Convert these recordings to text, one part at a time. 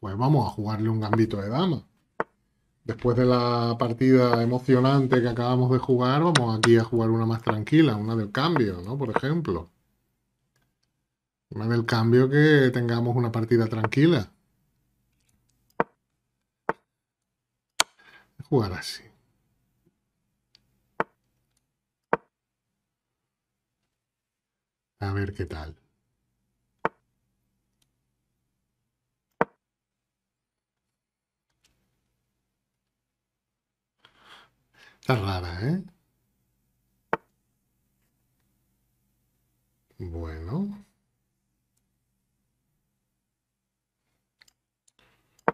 Pues vamos a jugarle un gambito de dama. Después de la partida emocionante que acabamos de jugar, vamos aquí a jugar una más tranquila, una del cambio, ¿no? Por ejemplo. Una del cambio que tengamos una partida tranquila. Jugar así. A ver qué tal. Está rara, ¿eh? Bueno.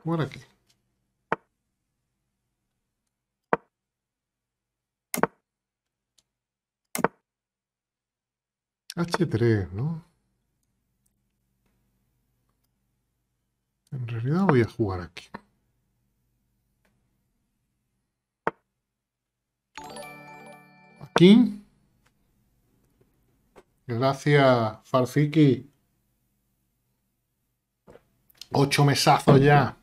Por aquí. H3, ¿no? En realidad voy a jugar aquí. Gracias, Farfiki. Ocho mesazos ya.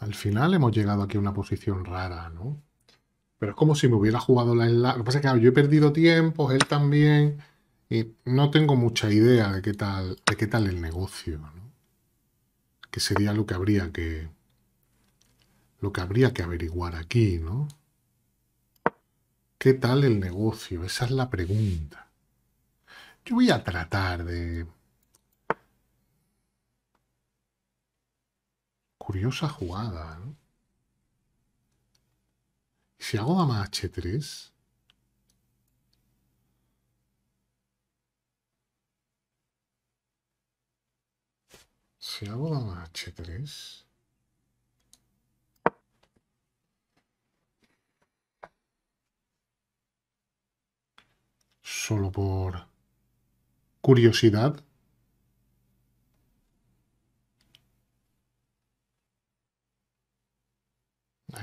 Al final hemos llegado aquí a una posición rara, ¿no? Pero es como si me hubiera jugado la Lo que pasa es que yo he perdido tiempo, él también, y no tengo mucha idea de qué tal, de qué tal el negocio, ¿no? Que sería lo que habría que lo que habría que averiguar aquí, ¿no? ¿Qué tal el negocio? Esa es la pregunta. Yo voy a tratar de... Curiosa jugada, ¿no? Si hago dama h3... Si hago dama h3... Solo por curiosidad.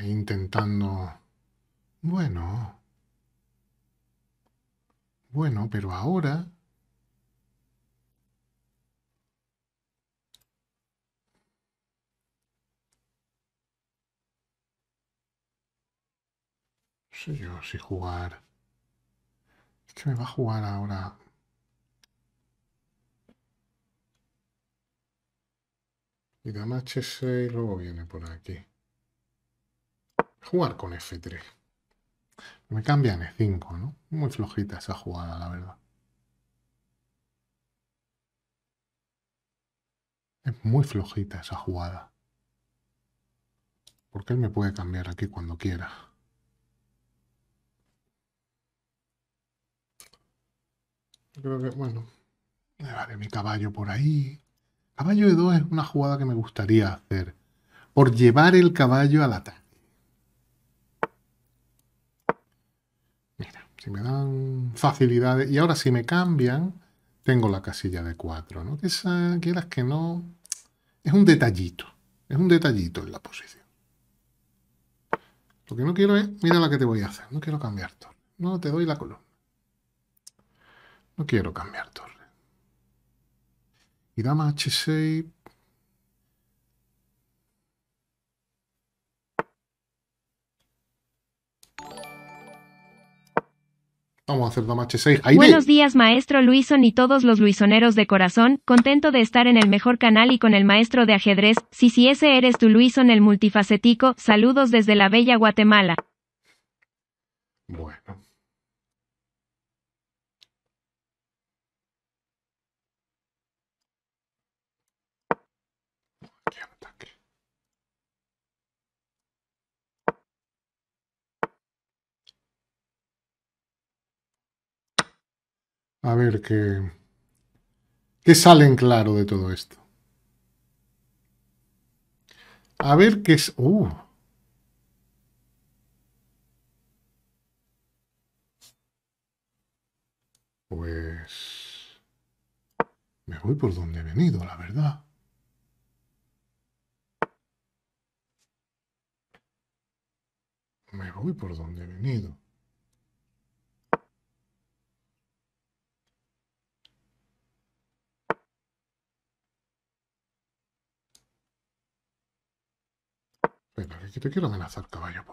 Intentando... Bueno. Bueno, pero ahora... No yo si jugar... Es que me va a jugar ahora Y dama h6 luego viene por aquí. Jugar con f3. Me cambia en e5, ¿no? Muy flojita esa jugada, la verdad. Es muy flojita esa jugada. Porque él me puede cambiar aquí cuando quiera. Creo que, bueno, me mi caballo por ahí. Caballo de 2 es una jugada que me gustaría hacer. Por llevar el caballo al ataque. Mira, si me dan facilidades. Y ahora si me cambian, tengo la casilla de 4. ¿no? Que esa, quieras que no. Es un detallito. Es un detallito en la posición. Lo que no quiero es. Mira la que te voy a hacer. No quiero cambiar torre. No te doy la columna. No quiero cambiar torre. Y dama h6. Vamos a hacer dama h6. Buenos días, maestro Luison y todos los luisoneros de corazón. Contento de estar en el mejor canal y con el maestro de ajedrez. Si si ese eres tu Luison el multifacético, saludos desde la bella Guatemala. Bueno. A ver qué, qué sale en claro de todo esto. A ver qué es... Uh. Pues... Me voy por donde he venido, la verdad. Me voy por donde he venido. Que te quiero amenazar, caballo.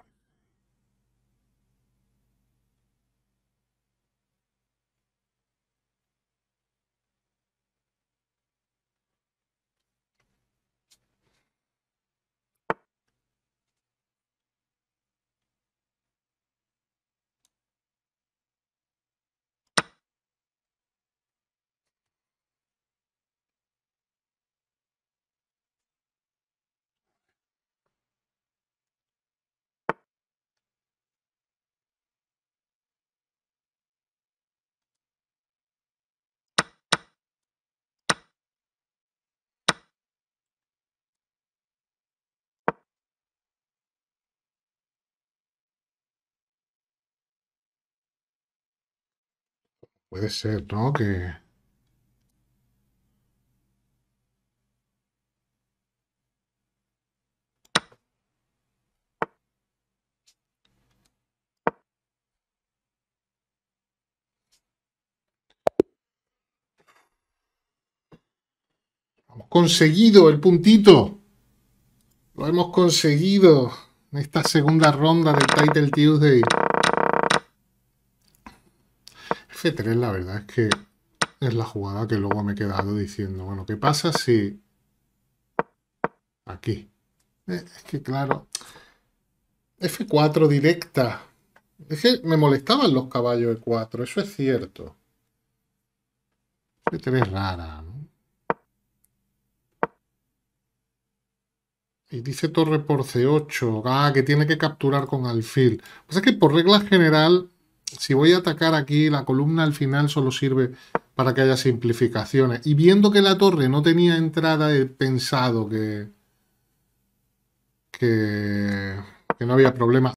Puede ser, ¿no? Que... Hemos conseguido el puntito. Lo hemos conseguido en esta segunda ronda del Title Tuesday. F3 la verdad es que es la jugada que luego me he quedado diciendo, bueno, ¿qué pasa si aquí? Eh, es que claro, F4 directa. Es que me molestaban los caballos de 4, eso es cierto. F3 es rara, ¿no? Y dice torre por C8. Ah, que tiene que capturar con alfil. Pues es que por regla general si voy a atacar aquí, la columna al final solo sirve para que haya simplificaciones. Y viendo que la torre no tenía entrada, he pensado que, que, que no había problema.